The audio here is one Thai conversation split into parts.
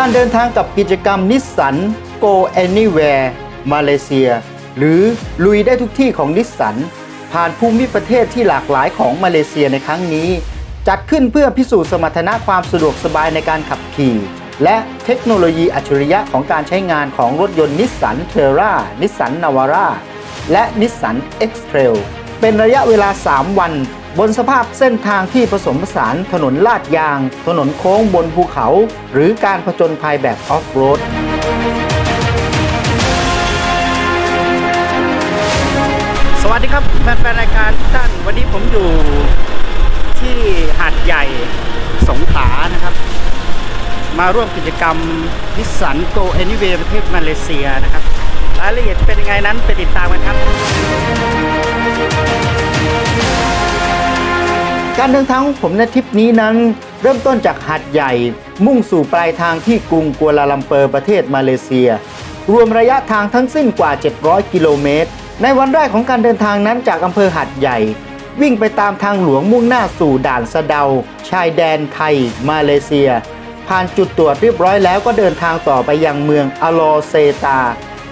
การเดินทางกับกิจกรรมนิสสัน Go Anywhere มาเลเซีย หรือลุยได้ทุกที่ของนิสสัน ผ่านภูมิประเทศที่หลากหลายของมาเลเซียในครั้งนี้ จัดขึ้นเพื่อพิสูจน์สมรรถนะความสะดวกสบายในการขับขี่ และเทคโนโลยีอัจฉริยะของการใช้งานของรถยนต์นิสสันเทรานิสสันนาวาร่าและนิสสัน X-Trail เป็นระยะเวลา 3 วัน บนสภาพเส้นทางที่ผสมผสานถนนลาดยาง ถนนโค้งบนภูเขา หรือการผจญภัยแบบออฟโรดสวัสดีครับแฟนๆรายการทุกท่านวันนี้ผมอยู่ที่หาดใหญ่สงขลานะครับ มาร่วมกิจกรรมนิสสัน Go Anywhere ประเทศมาเลเซียนะครับรายละเอียดเป็นยังไงนั้นไปติดตามกันครับ การเดินทางของผมในทริปนี้นั้น เริ่มต้นจากหาดใหญ่ มุ่งสู่ปลายทางที่กรุงกัวลาลัมเปอร์ประเทศมาเลเซีย รวมระยะทางทั้งสิ้นกว่า 700 กิโลเมตร ในวันแรกของการเดินทางนั้นจากอำเภอหาดใหญ่ วิ่งไปตามทางหลวงมุ่งหน้าสู่ด่านสะเดา ชายแดนไทย มาเลเซีย ผ่านจุดตรวจเรียบร้อยแล้วก็เดินทางต่อไปยังเมืองอโลเซตา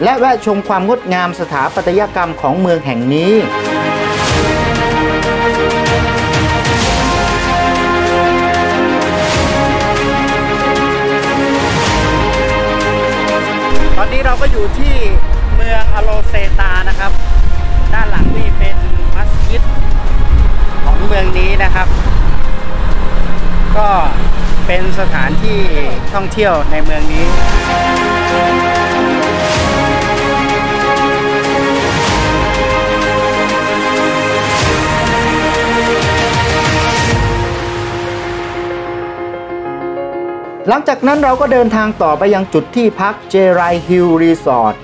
และแวะชมความงดงามสถาปัตยกรรมของเมืองแห่งนี้ นี้นะครับ ก็เป็นสถานที่ท่องเที่ยวในเมืองนี้ หลังจากนั้นเราก็เดินทางต่อไปยังจุดที่พักเจไรฮิลรีสอร์ท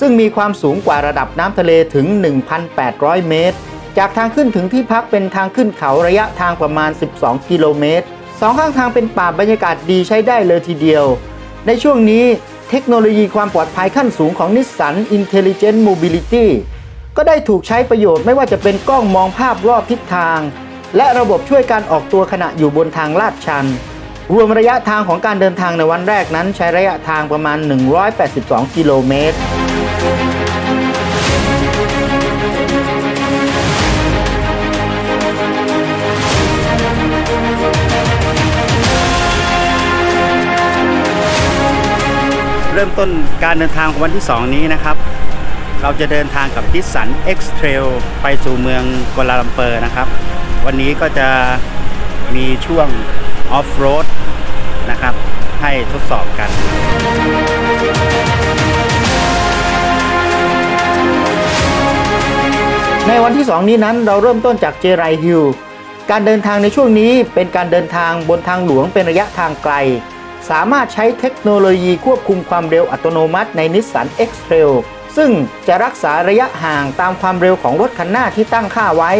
ซึ่งมีความสูงกว่าระดับน้ำทะเลถึง 1,800 เมตร จากทางขึ้นถึงที่พักเป็นทางขึ้นเขาระยะทางประมาณ 12 กิโลเมตรสองข้างทางเป็นป่าบรรยากาศดีใช้ได้เลยทีเดียว ในช่วงนี้เทคโนโลยีความปลอดภัยขั้นสูงของ Nissan Intelligent Mobility ก็ได้ถูกใช้ประโยชน์ไม่ว่าจะเป็นกล้องมองภาพรอบทิศทาง และระบบช่วยการออกตัวขณะอยู่บนทางลาดชัน รวมระยะทางของการเดินทางในวันแรกนั้นใช้ระยะทางประมาณ 182 กิโลเมตร เริ่มต้นการเดินทางของวันที่ 2 นี้นะครับ เราจะเดินทางกับดิสสัน X Trail ไปสู่เมืองกัวลาลัมเปอร์นะครับ วันนี้ก็จะมีช่วงออฟโรดนะครับ ให้ทดสอบกันในวันที่ 2 นี้นั้นเราเริ่มต้นจากเจไรฮิล การเดินทางในช่วงนี้เป็นการเดินทางบนทางหลวงเป็นระยะทางไกล สามารถใช้เทคโนโลยีควบคุมความเร็วอัตโนมัติใน Nissan X-Trail ซึ่งจะรักษาระยะห่างตามความเร็วของรถคันหน้าที่ตั้งค่าไว้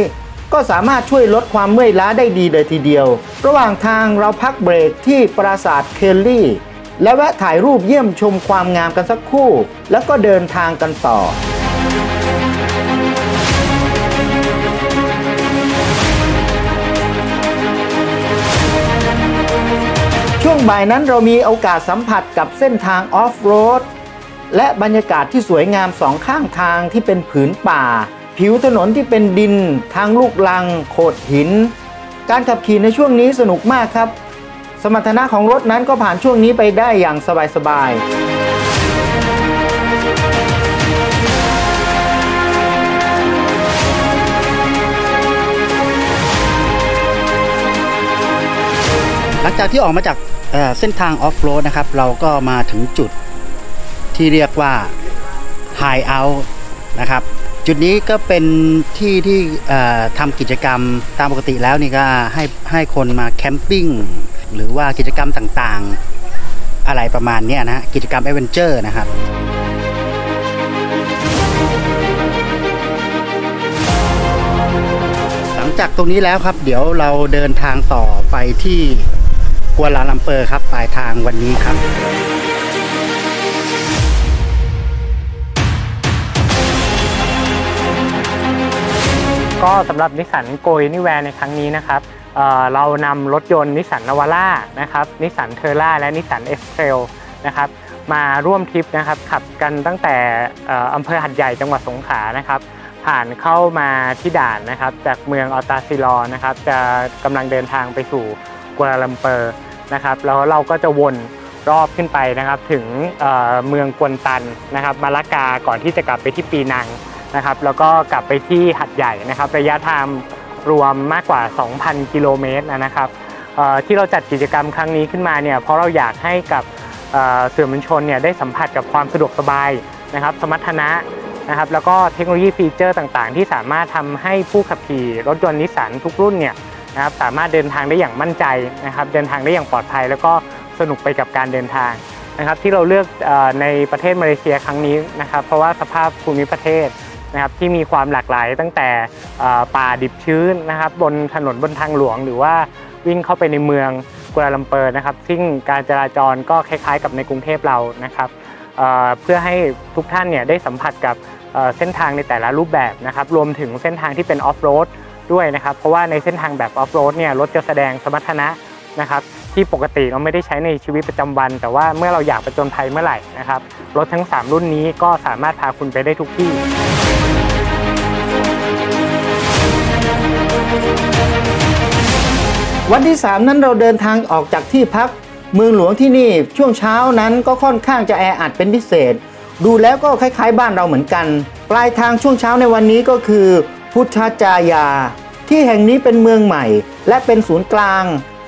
ก็สามารถช่วยลดความเมื่อยล้าได้ดีเลยทีเดียว ระหว่างทางเราพักเบรกที่ปราสาทเคลลี่ และแวะถ่ายรูปเยี่ยมชมความงามกันสักครู่ แล้วก็เดินทางกันต่อ วงบ่ายนั้นเรามีโอกาสสัมผัสกับเส้นทางออฟโรดและบรรยากาศที่สวยงามสองข้างทางที่เป็นผืนป่า ผิวถนนที่เป็นดิน ทางลูกลัง โขดหิน การขับขี่ในช่วงนี้สนุกมากครับ สมรรถนะของรถนั้นก็ผ่านช่วงนี้ไปได้อย่างสบายๆ จากที่ออกมาจากเเส้นทางออฟโรดนะครับ เราก็มาถึงจุดที่เรียกว่า Hideout นะครับ จุดนี้ก็เป็นที่ที่ทำกิจกรรมตามปกติแล้วนี่ก็ให้ให้คนมาแคมปิ้งหรือว่ากิจกรรมต่างๆ อะไรประมาณนี้นะฮะกิจกรรมแอเวนเจอร์นะครับหลังจากตรงนี้แล้วครับ เดี๋ยวเราเดินทางต่อไปที่ กัวลาลัมเปอร์ครับปลายทางวันนี้ครับก็สำหรับนิสสัน Go Anywhere ในครั้งนี้นะครับเออเรานำรถยนต์นิสสันนาวาร่านะครับนิสสันเทอร่าและนิสสัน X-Trail นะครับมาร่วมทริปนะครับขับกันตั้งแต่อออำเภอหาดใหญ่จังหวัดสงขลานะครับ ผ่านเข้ามาที่ด่านนะครับ จากเมืองออตาซิลอนะครับ จะกำลังเดินทางไปสู่กัวลาลัมเปอร์ นะครับแล้วเราก็จะวนรอบขึ้นไปนะครับถึงเเมืองกวนตันนะครับมาลากาก่อนที่จะกลับไปที่ปีนังนะครับแล้วก็กลับไปที่หัดใหญ่นะครับ ระยะทางรวมมากกว่า 2,000 กิโลเมตรนะครับที่เราจัดกิจกรรมครั้งนี้ขึ้นมาเนี่ยเพราะเราอยากให้กับเสื่อมวลชนเนี่ยได้สัมผัสกับความสะดวกสบายนะครับ สมรรถนะนะครับแล้วก็เทคโนโลยีฟีเจอร์ต่างๆ ที่สามารถทำให้ผู้ขับขี่รถยนต์นิสสันทุกรุ่นเนี่ย นะครับสามารถเดินทางได้อย่างมั่นใจนะครับเดินทางได้อย่างปลอดภัย แล้วก็สนุกไปกับการเดินทางนะครับที่เราเลือกอในประเทศมาเลเซียครั้งนี้นะครับเพราะว่าสภาพภูมิประเทศนะครับที่มีความหลากหลายตั้งแต่ป่าดิบชื้นนะครับบนถนนบนทางหลวง หรือว่าวิ่งเข้าไปในเมืองกัวลาลัมเปอร์นะครับซึ่งการจราจรก็คล้ายๆ กับในกรุงเทพเรานะครับเเพื่อให้ทุกท่านเนี่ยได้สัมผัสกับเเส้นทางในแต่ละรูปแบบนะครับรวมถึงเส้นทางที่เป็นออฟโรด ด้วยนะครับ เพราะว่าในเส้นทางแบบออฟโรดเนี่ยรถจะแสดงสมรรถนะนะครับที่ปกติเราไม่ได้ใช้ในชีวิตประจำวัน แต่ว่าเมื่อเราอยากประจนภัยเมื่อไหร่นะครับรถทั้ง 3 รุ่นนี้ก็สามารถพาคุณไปได้ทุกที่วันที่ 3 นั้นเราเดินทางออกจากที่พัก เมืองหลวงที่นี่ช่วงเช้านั้นก็ค่อนข้างจะแออัดเป็นพิเศษ ดูแล้วก็คล้ายๆ บ้านเราเหมือนกัน ปลายทางช่วงเช้าในวันนี้ก็คือ พุทธจายา ที่แห่งนี้เป็นเมืองใหม่ และเป็นศูนย์กลาง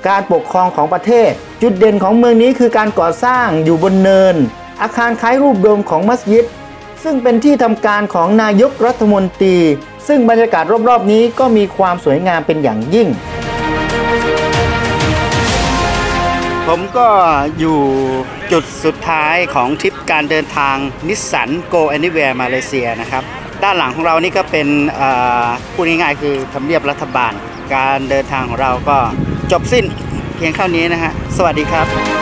การปกครองของประเทศ จุดเด่นของเมืองนี้คือการก่อสร้างอยู่บนเนิน อาคารคล้ายรูปโดมของมัสยิดซึ่งเป็นที่ทำการของนายกรัฐมนตรี ซึ่งบรรยากาศรอบๆนี้ก็มีความสวยงามเป็นอย่างยิ่ง ผมก็อยู่จุดสุดท้ายของทริปการเดินทางนิสสัน Go Anywhere มาเลเซียนะครับ ด้านหลังของเรานี่ก็เป็นพูดง่ายๆคือทำเนียบรัฐบาล การเดินทางของเราก็จบสิ้นเพียงเท่านี้นะฮะ สวัสดีครับ